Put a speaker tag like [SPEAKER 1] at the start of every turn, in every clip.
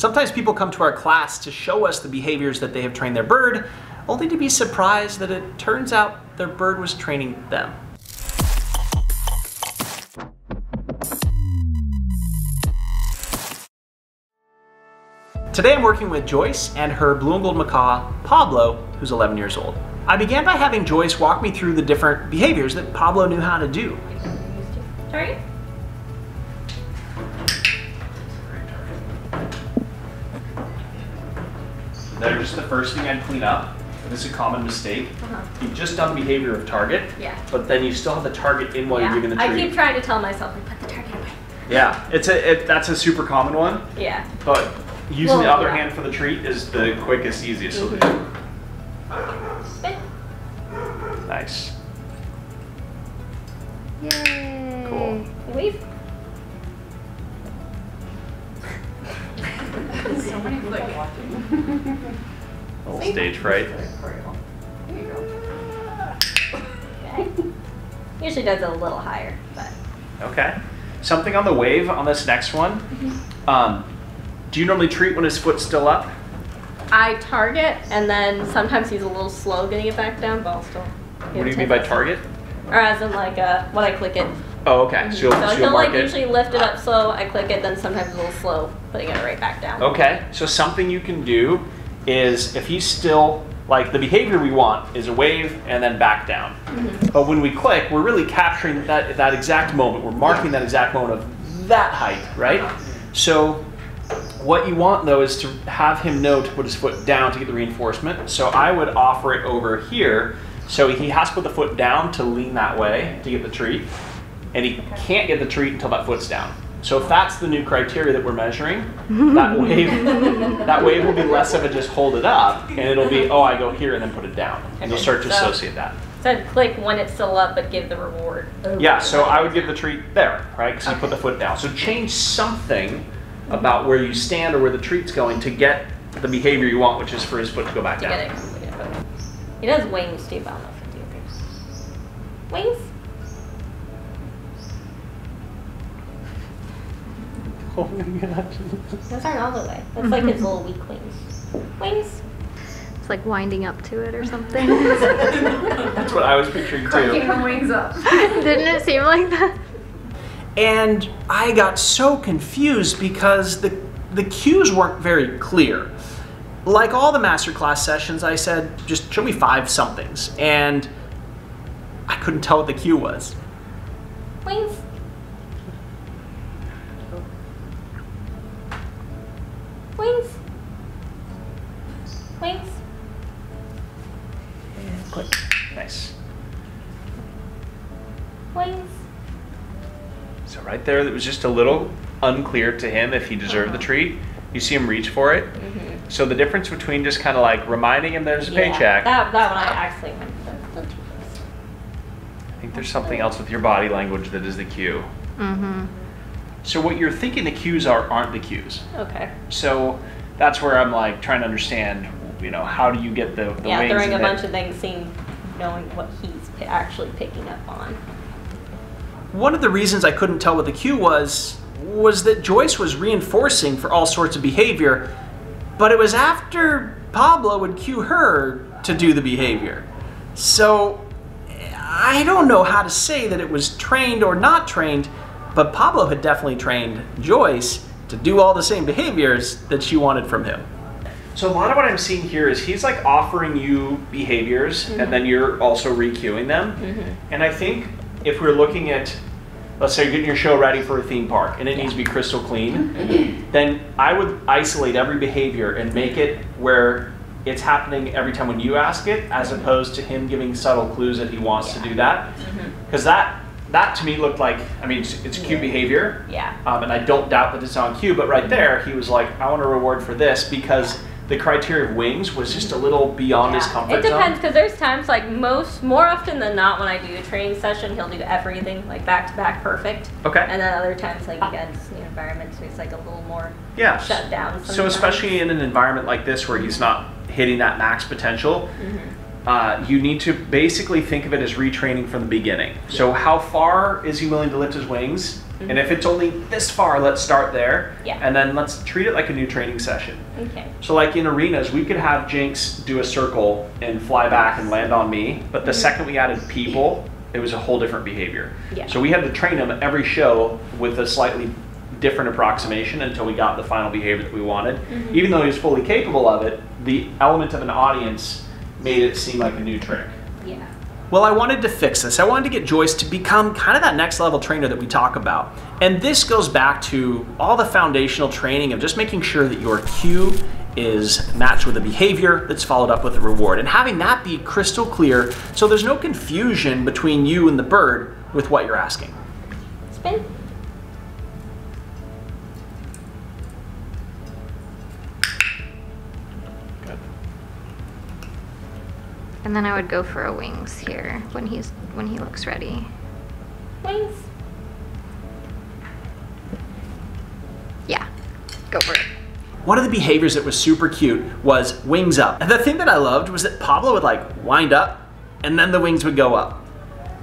[SPEAKER 1] Sometimes people come to our class to show us the behaviors that they have trained their bird, only to be surprised that it turns out their bird was training them. Today I'm working with Joyce and her blue and gold macaw, Pablo, who's 11 years old. I began by having Joyce walk me through the different behaviors that Pablo knew how to do.
[SPEAKER 2] Target.
[SPEAKER 1] That is the first thing I'd clean up. This is a common mistake.
[SPEAKER 2] Uh-huh.
[SPEAKER 1] You've just done behavior of target,
[SPEAKER 2] Yeah.
[SPEAKER 1] but then you still have the target in while
[SPEAKER 2] yeah.
[SPEAKER 1] you're giving the treat.
[SPEAKER 2] I keep trying to tell myself, like, put the target away.
[SPEAKER 1] Yeah, it's a it, that's a super common one,
[SPEAKER 2] Yeah.
[SPEAKER 1] but using the other
[SPEAKER 2] yeah.
[SPEAKER 1] hand for the treat is the quickest, easiest
[SPEAKER 2] Mhm.
[SPEAKER 1] solution.
[SPEAKER 2] Good.
[SPEAKER 1] Nice.
[SPEAKER 2] Yay.
[SPEAKER 1] Cool.
[SPEAKER 2] Wave.
[SPEAKER 1] Stage fright.
[SPEAKER 3] There you go.
[SPEAKER 2] Okay. Usually does it a little higher, but
[SPEAKER 1] Okay. Something on the wave on this next one.
[SPEAKER 2] Mm-hmm.
[SPEAKER 1] Um, do you normally treat when his foot's still up?
[SPEAKER 2] I target and then sometimes he's a little slow getting it back down, but I'll still.
[SPEAKER 1] What do you mean by target?
[SPEAKER 2] Or as in like uh, when I click it.
[SPEAKER 1] Oh, okay. So you'll,
[SPEAKER 2] so
[SPEAKER 1] so you'll
[SPEAKER 2] he'll
[SPEAKER 1] mark
[SPEAKER 2] like
[SPEAKER 1] it.
[SPEAKER 2] usually lift it up slow. I click it, then sometimes a little slow, putting it right back down.
[SPEAKER 1] Okay, so something you can do is if he's still like the behavior we want is a wave and then back down. Mm-hmm. But when we click, we're really capturing that that exact moment. We're marking that exact moment of that height, right? So what you want though is to have him know to put his foot down to get the reinforcement. So I would offer it over here. So he has to put the foot down to lean that way to get the treat. And he can't get the treat until that foot's down. So if that's the new criteria that we're measuring, that wave that wave will be less of a just hold it up and it'll be, oh I go here and then put it down. And you'll start to
[SPEAKER 2] so-
[SPEAKER 1] associate that.
[SPEAKER 2] So I'd click when it's still up, but give the reward.
[SPEAKER 1] Yeah, so I would give the treat there, right? Because you put the foot down. So change something about where you stand or where the treat's going to get the behavior you want, which is for his foot to go back
[SPEAKER 2] to get
[SPEAKER 1] down.
[SPEAKER 2] it he does wings too, but I don't know if it's okay. Wings?
[SPEAKER 1] Oh my gosh.
[SPEAKER 2] Those aren't all the way. That's like his little weak wings. Wings?
[SPEAKER 4] It's like winding up to it or something.
[SPEAKER 1] That's what I was picturing
[SPEAKER 3] Cracking
[SPEAKER 1] too.
[SPEAKER 3] the wings up.
[SPEAKER 4] Didn't it seem like that?
[SPEAKER 1] And I got so confused because the the cues weren't very clear. Like all the masterclass sessions, I said, just show me five somethings. And I couldn't tell what the cue was.
[SPEAKER 2] Wings? Wings?
[SPEAKER 1] Right there, that was just a little unclear to him if he deserved the treat. You see him reach for it. So the difference between just kind of like reminding him there's a
[SPEAKER 2] Yeah,
[SPEAKER 1] paycheck.
[SPEAKER 2] That, that one I actually went the, the two ways.
[SPEAKER 1] I think there's something else with your body language that is the cue.
[SPEAKER 4] Mm-hmm.
[SPEAKER 1] So what you're thinking the cues are aren't the cues.
[SPEAKER 2] Okay.
[SPEAKER 1] So that's where I'm like trying to understand, you know, how do you get the, the
[SPEAKER 2] yeah, throwing a bunch of things, seeing, knowing what he's actually picking up on.
[SPEAKER 1] One of the reasons I couldn't tell what the cue was was that Joyce was reinforcing for all sorts of behavior, but it was after Pablo would cue her to do the behavior. So I don't know how to say that it was trained or not trained, but Pablo had definitely trained Joyce to do all the same behaviors that she wanted from him. So a lot of what I'm seeing here is he's like offering you behaviors and mm-hmm. then you're also re-cueing them. Mm-hmm. And I think if we're looking at, let's say you're getting your show ready for a theme park and it needs to be crystal clean, then I would isolate every behavior and make it where it's happening every time when you ask it, as mm-hmm. opposed to him giving subtle clues that he wants to do that. Mm-hmm. Because that, that to me looked like, I mean, it's, it's cute behavior.
[SPEAKER 2] Yeah.
[SPEAKER 1] Um, and I don't doubt that it's on cue, but right mm-hmm. there, he was like, I want a reward for this because the criteria of wings was just a little beyond his
[SPEAKER 2] Yeah.
[SPEAKER 1] comfort
[SPEAKER 2] It depends because there's times like most, more often than not, when I do a training session, he'll do everything like back to back perfect.
[SPEAKER 1] Okay.
[SPEAKER 2] And then other times, like again, it's new environment, so he's like a little more
[SPEAKER 1] Yeah.
[SPEAKER 2] shut down.
[SPEAKER 1] So especially in an environment like this where he's not hitting that max potential, uh, you need to basically think of it as retraining from the beginning. So how far is he willing to lift his wings? And if it's only this far, let's start there.
[SPEAKER 2] Yeah.
[SPEAKER 1] And then let's treat it like a new training session.
[SPEAKER 2] Okay.
[SPEAKER 1] So, like in arenas, we could have Jinx do a circle and fly back and land on me. But the mm-hmm. second we added people, it was a whole different behavior.
[SPEAKER 2] Yeah.
[SPEAKER 1] So we had to train them every show with a slightly different approximation until we got the final behavior that we wanted. Mm-hmm. Even though he was fully capable of it, the element of an audience made it seem like a new trick. Well, I wanted to fix this. I wanted to get Joyce to become kind of that next level trainer that we talk about. And this goes back to all the foundational training of just making sure that your cue is matched with a behavior that's followed up with a reward and having that be crystal clear so there's no confusion between you and the bird with what you're asking.
[SPEAKER 2] Spin.
[SPEAKER 4] And then I would go for a wings here when he's when he looks ready.
[SPEAKER 2] Wings.
[SPEAKER 4] Yeah. Go for it.
[SPEAKER 1] One of the behaviors that was super cute was wings up. And the thing that I loved was that Pablo would like wind up and then the wings would go up.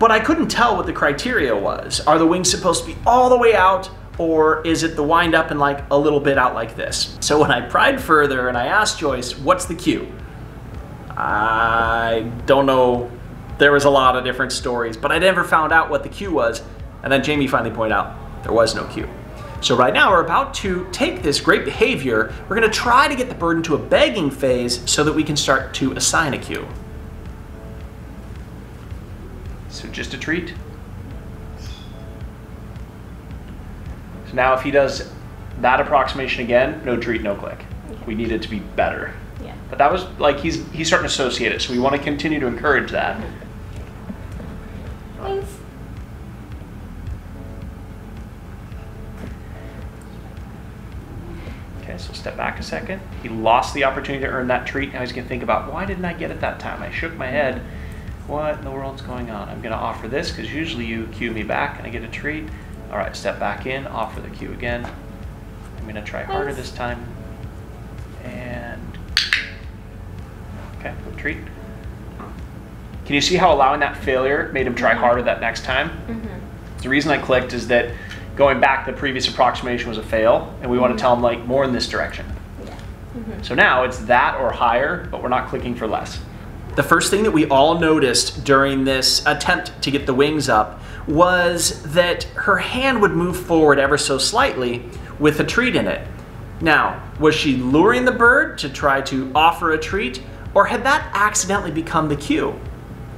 [SPEAKER 1] But I couldn't tell what the criteria was. Are the wings supposed to be all the way out or is it the wind up and like a little bit out like this? So when I pried further and I asked Joyce, what's the cue? I don't know. There was a lot of different stories, but I never found out what the cue was. And then Jamie finally pointed out there was no cue. So right now we're about to take this great behavior. We're going to try to get the bird into a begging phase so that we can start to assign a cue. So just a treat. So now if he does that approximation again, no treat, no click. We need it to be better. But that was like he's he's starting to associate it, so we want to continue to encourage that.
[SPEAKER 2] Wings.
[SPEAKER 1] Okay, so step back a second. He lost the opportunity to earn that treat. Now he's going to think about why didn't I get it that time? I shook my head. What in the world's going on? I'm going to offer this because usually you cue me back and I get a treat. All right, step back in, offer the cue again. I'm going to try harder this time. And okay, no treat. Can you see how allowing that failure made him try harder that next time?
[SPEAKER 2] Mm-hmm.
[SPEAKER 1] The reason I clicked is that going back, the previous approximation was a fail, and we want to tell him like more in this direction.
[SPEAKER 2] Yeah. Mm-hmm.
[SPEAKER 1] So now it's that or higher, but we're not clicking for less. The first thing that we all noticed during this attempt to get the wings up was that her hand would move forward ever so slightly with a treat in it. Now, was she luring the bird to try to offer a treat, or had that accidentally become the cue?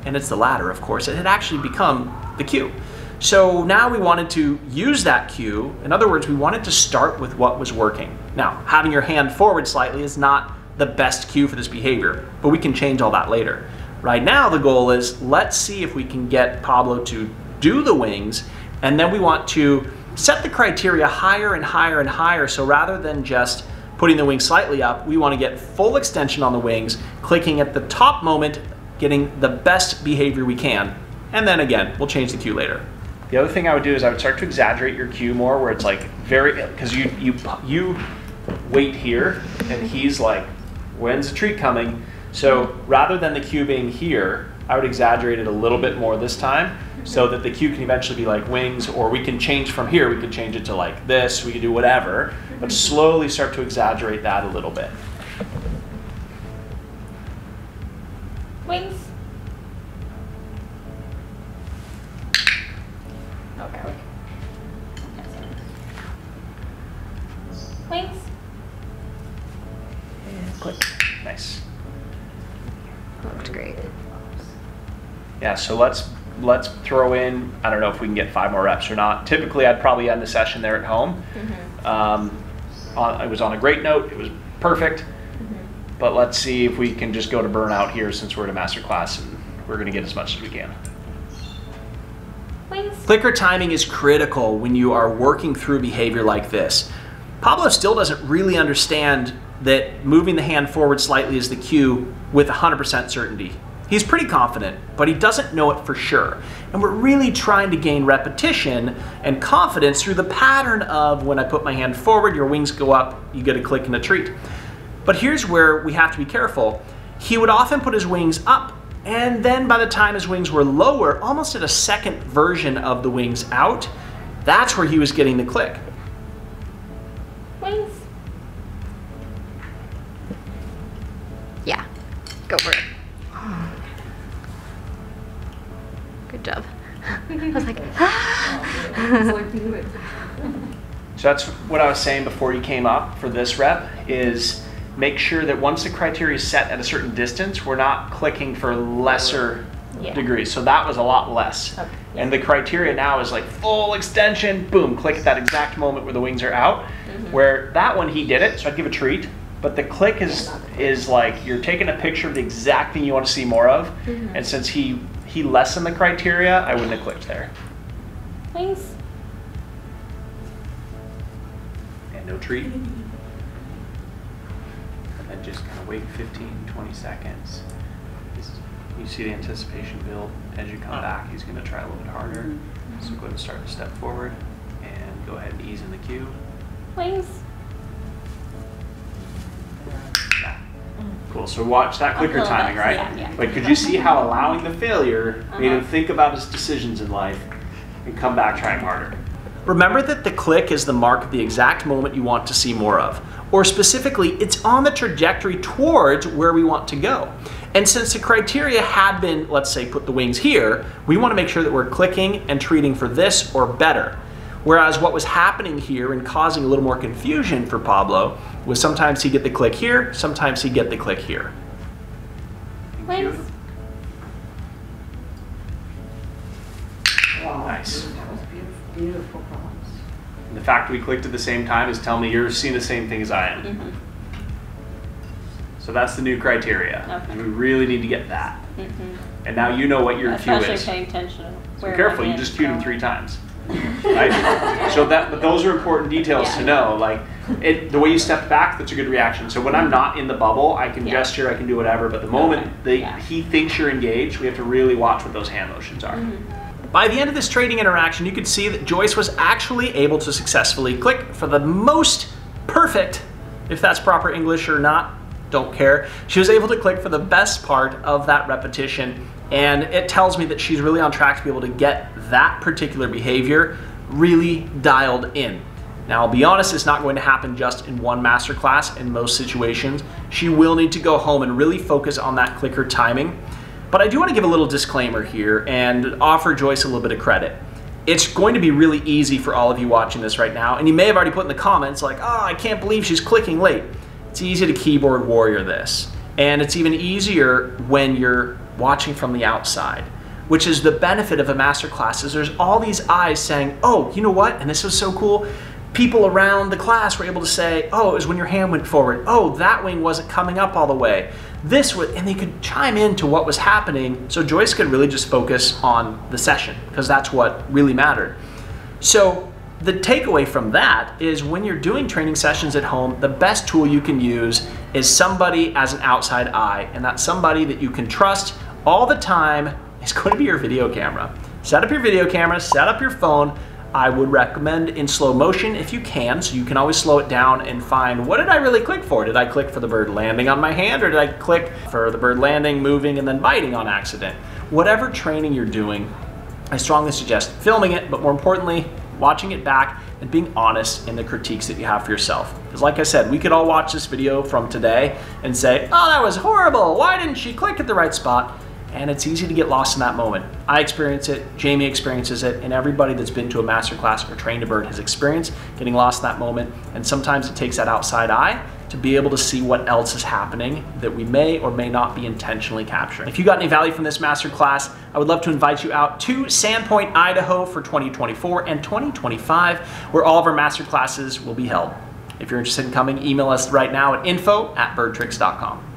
[SPEAKER 1] And it's the latter, of course. It had actually become the cue. So now we wanted to use that cue. In other words, we wanted to start with what was working. Now, having your hand forward slightly is not the best cue for this behavior, but we can change all that later. Right now, the goal is let's see if we can get Pablo to do the wings, and then we want to set the criteria higher and higher and higher. So rather than just putting the wings slightly up, we want to get full extension on the wings, clicking at the top moment, getting the best behavior we can. And then again, we'll change the cue later. The other thing I would do is I would start to exaggerate your cue more, where it's like very because you you you wait here, and he's like, when's the treat coming? So rather than the cue being here, I would exaggerate it a little bit more this time, so that the cue can eventually be like wings, or we can change from here. We can change it to like this. We can do whatever, but slowly start to exaggerate that a little bit.
[SPEAKER 2] Wings. Okay. okay. Wings.
[SPEAKER 1] Click. Nice.
[SPEAKER 4] Looked great.
[SPEAKER 1] Yeah, so let's let's throw in. I don't know if we can get five more reps or not. Typically, I'd probably end the session there at home. Um, on, it was on a great note. It was perfect. But let's see if we can just go to burnout here since we're at a master class and we're going to get as much as we can.
[SPEAKER 2] Wings.
[SPEAKER 1] Clicker timing is critical when you are working through behavior like this. Pablo still doesn't really understand that moving the hand forward slightly is the cue with 100% certainty. He's pretty confident, but he doesn't know it for sure. And we're really trying to gain repetition and confidence through the pattern of when I put my hand forward, your wings go up, you get a click and a treat. But here's where we have to be careful. He would often put his wings up, and then by the time his wings were lower, almost at a second version of the wings out, That's where he was getting the click.
[SPEAKER 2] Wings.
[SPEAKER 4] Yeah. Go for it. Oh. Good job. I was like, oh, ah.
[SPEAKER 3] It's like, do it.
[SPEAKER 1] So that's what I was saying before you came up for this rep is make sure that once the criteria is set at a certain distance, we're not clicking for lesser
[SPEAKER 2] Yeah.
[SPEAKER 1] degrees. So that was a lot less.
[SPEAKER 2] Oh, okay.
[SPEAKER 1] And the criteria now is like full extension, boom, click at that exact moment where the wings are out. Mm-hmm. Where that one he did it, so I'd give a treat. But the click is is like you're taking a picture of the exact thing you want to see more of. Mm-hmm. And since he he lessened the criteria, I wouldn't have clicked there.
[SPEAKER 2] Wings.
[SPEAKER 1] and no treat. And then just kind of wait 15, 20 seconds. You see the anticipation build. As you come oh. back, he's going to try a little bit harder. So go ahead and start to step forward and go ahead and ease in the cue.
[SPEAKER 2] Wings.
[SPEAKER 1] Cool. So watch that clicker
[SPEAKER 2] little
[SPEAKER 1] timing,
[SPEAKER 2] bit,
[SPEAKER 1] right?
[SPEAKER 2] yeah, yeah.
[SPEAKER 1] Like, could you see how allowing the failure made him
[SPEAKER 2] Uh-huh.
[SPEAKER 1] think about his decisions in life and come back trying harder? Remember that the click is the mark of the exact moment you want to see more of. Or specifically, it's on the trajectory towards where we want to go. And since the criteria had been, let's say, put the wings here, we want to make sure that we're clicking and treating for this or better. Whereas what was happening here and causing a little more confusion for Pablo was sometimes he'd get the click here, sometimes he'd get the click here.
[SPEAKER 2] Wings.
[SPEAKER 1] Nice.
[SPEAKER 3] That was beautiful, beautiful prompts.
[SPEAKER 1] And the fact we clicked at the same time is telling me you're seeing the same thing as I am.
[SPEAKER 2] Mhm.
[SPEAKER 1] So that's the new criteria.
[SPEAKER 2] Okay.
[SPEAKER 1] And we really need to get that.
[SPEAKER 2] Mhm.
[SPEAKER 1] And now you know what your cue is.
[SPEAKER 2] Especially
[SPEAKER 1] is.
[SPEAKER 2] paying attention. to
[SPEAKER 1] So
[SPEAKER 2] where
[SPEAKER 1] careful, you just cued him
[SPEAKER 2] going.
[SPEAKER 1] three times. Right? so that but those are important details to know. Like it, the way you step back, that's a good reaction. So when I'm not in the bubble, I can
[SPEAKER 2] Yeah.
[SPEAKER 1] gesture, I can do whatever. But the moment
[SPEAKER 2] Okay.
[SPEAKER 1] they,
[SPEAKER 2] Yeah.
[SPEAKER 1] he thinks you're engaged, we have to really watch what those hand motions are.
[SPEAKER 2] Mm-hmm.
[SPEAKER 1] By the end of this trading interaction, you could see that Joyce was actually able to successfully click for the most perfect, if that's proper English or not, don't care. She was able to click for the best part of that repetition, and it tells me that she's really on track to be able to get that particular behavior really dialed in. Now, I'll be honest, it's not going to happen just in one masterclass in most situations. She will need to go home and really focus on that clicker timing. But I do want to give a little disclaimer here and offer Joyce a little bit of credit. It's going to be really easy for all of you watching this right now, and you may have already put in the comments like, oh, I can't believe she's clicking late. It's easy to keyboard warrior this. And it's even easier when you're watching from the outside, which is the benefit of a masterclass is there's all these eyes saying, oh, you know what? And this was so cool. People around the class were able to say, oh, it was when your hand went forward. Oh, that wing wasn't coming up all the way. This was, and they could chime in to what was happening so Joyce could really just focus on the session because that's what really mattered. So the takeaway from that is when you're doing training sessions at home, the best tool you can use is somebody as an outside eye, and that's somebody that you can trust all the time is going to be your video camera. Set up your video camera, set up your phone. I would recommend in slow motion if you can, so you can always slow it down and find what did I really click for? Did I click for the bird landing on my hand, or did I click for the bird landing, moving, and then biting on accident? Whatever training you're doing, I strongly suggest filming it, but more importantly, watching it back and being honest in the critiques that you have for yourself. Because, like I said, we could all watch this video from today and say, oh, that was horrible. Why didn't she click at the right spot? And it's easy to get lost in that moment. I experience it, Jamie experiences it, and everybody that's been to a masterclass or trained a bird has experienced getting lost in that moment. And sometimes it takes that outside eye to be able to see what else is happening that we may or may not be intentionally capturing. If you got any value from this masterclass, I would love to invite you out to Sandpoint, Idaho for 2024 and 2025, where all of our masterclasses will be held. If you're interested in coming, email us right now at info at birdtricks.com.